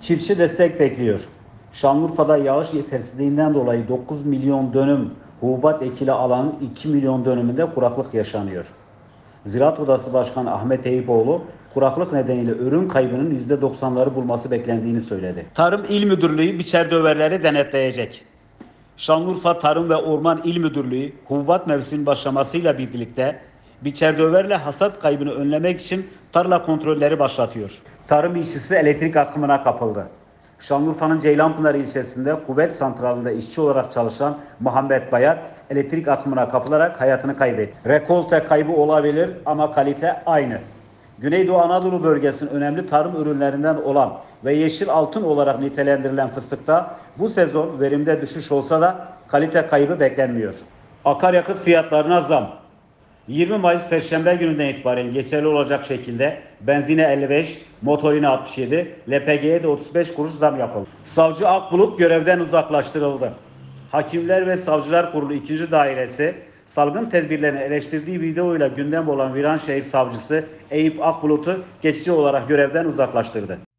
Çiftçi destek bekliyor. Şanlıurfa'da yağış yetersizliğinden dolayı 9 milyon dönüm hububat ekili alanın 2 milyon dönümünde kuraklık yaşanıyor. Ziraat Odası Başkanı Ahmet Eyüpoğlu kuraklık nedeniyle ürün kaybının %90'ları bulması beklendiğini söyledi. Tarım İl Müdürlüğü biçer döverleri denetleyecek. Şanlıurfa Tarım ve Orman İl Müdürlüğü hububat mevsiminin başlamasıyla birlikte biçerdöverle hasat kaybını önlemek için tarla kontrolleri başlatıyor. Tarım işçisi elektrik akımına kapıldı. Şanlıurfa'nın Ceylanpınar ilçesinde kuvvet santralında işçi olarak çalışan Muhammed Bayar elektrik akımına kapılarak hayatını kaybetti. Rekolte kaybı olabilir ama kalite aynı. Güneydoğu Anadolu bölgesinin önemli tarım ürünlerinden olan ve yeşil altın olarak nitelendirilen fıstıkta bu sezon verimde düşüş olsa da kalite kaybı beklenmiyor. Akaryakıt fiyatlarına zam. 20 Mayıs Perşembe gününden itibaren geçerli olacak şekilde benzine 55, motorine 67, LPG'ye de 35 kuruş zam yapıldı. Savcı Akbulut görevden uzaklaştırıldı. Hakimler ve Savcılar Kurulu 2. Dairesi salgın tedbirlerini eleştirdiği videoyla gündem olan Viranşehir Savcısı Eyüp Akbulut'u geçici olarak görevden uzaklaştırdı.